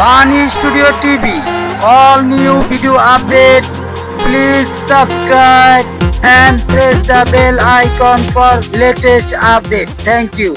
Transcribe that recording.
Funny Studio TV. All new video update. Please subscribe and press the bell icon for latest update. Thank you.